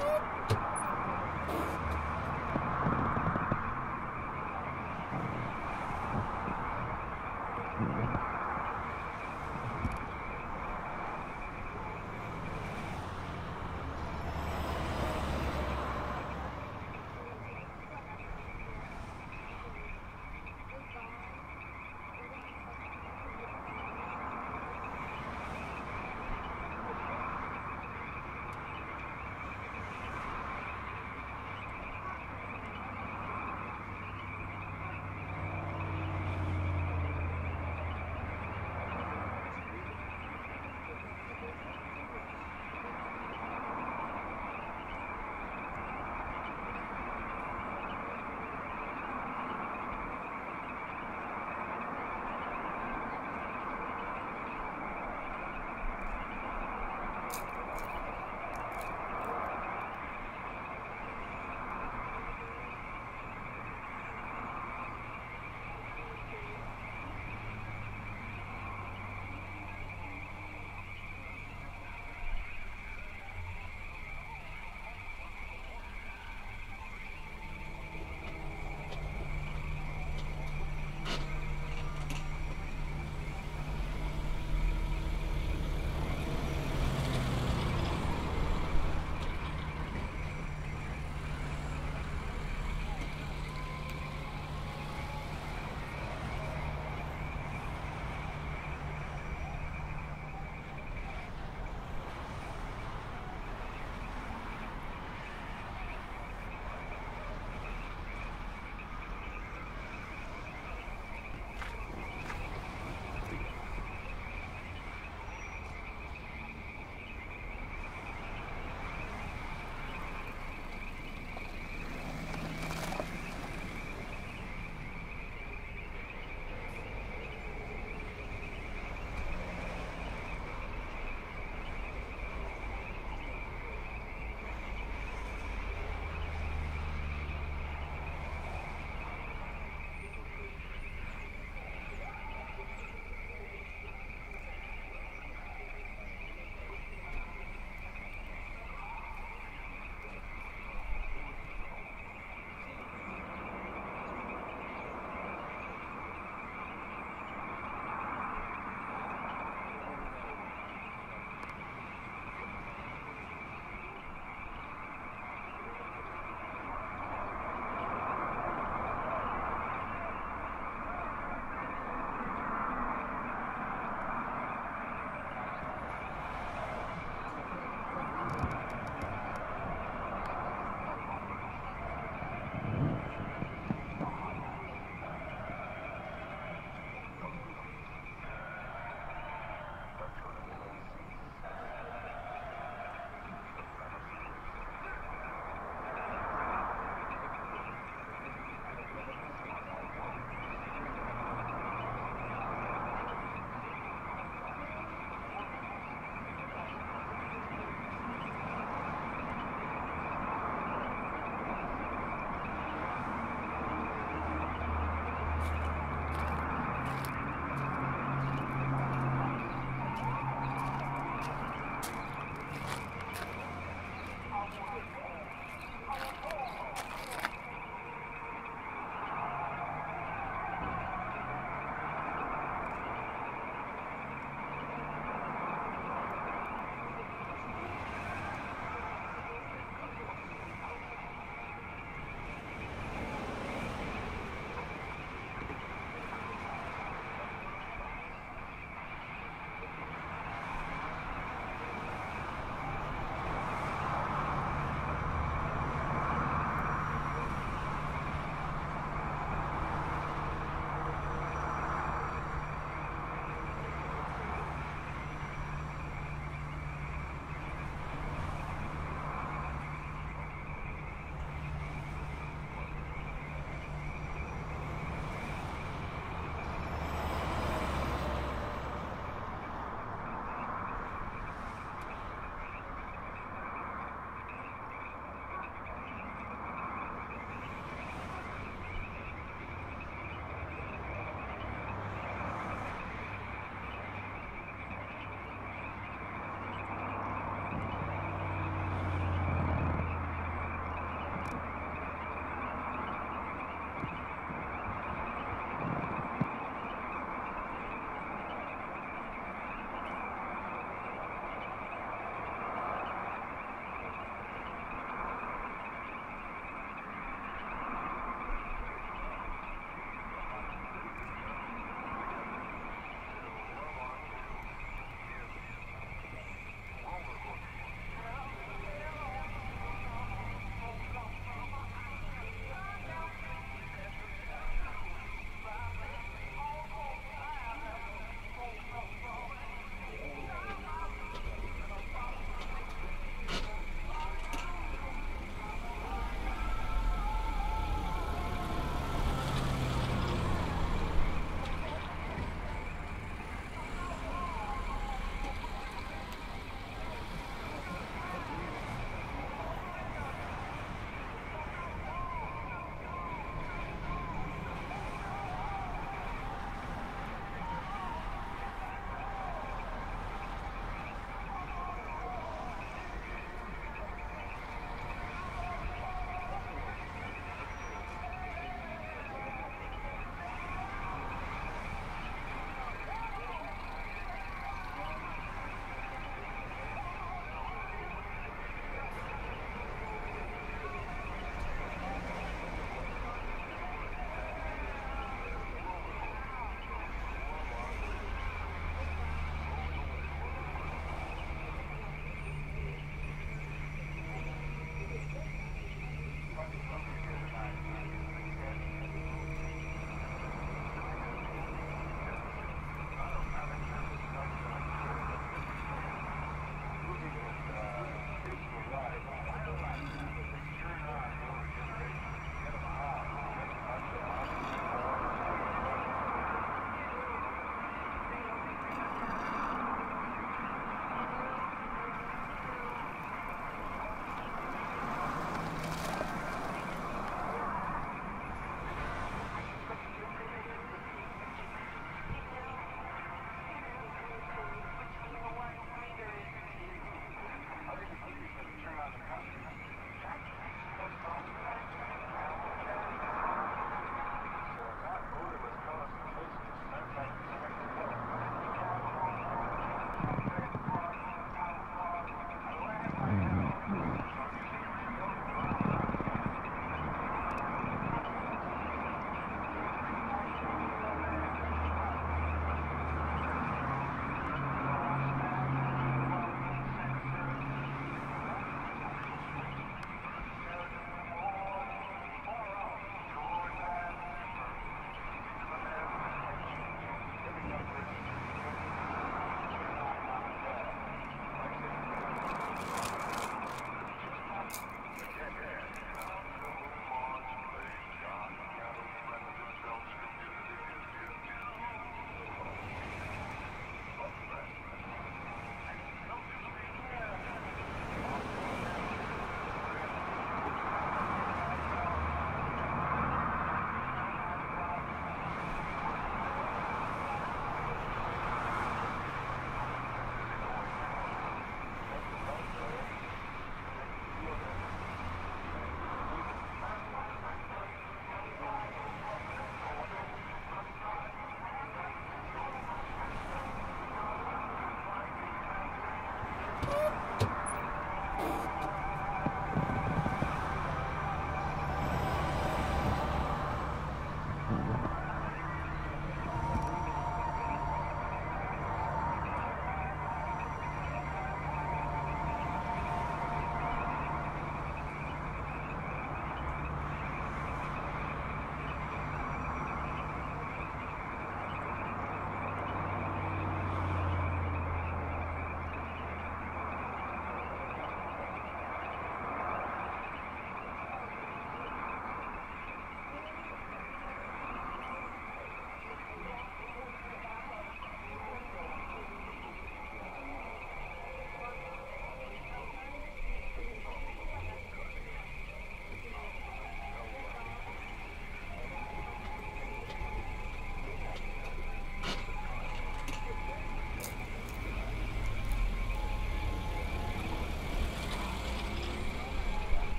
Oh!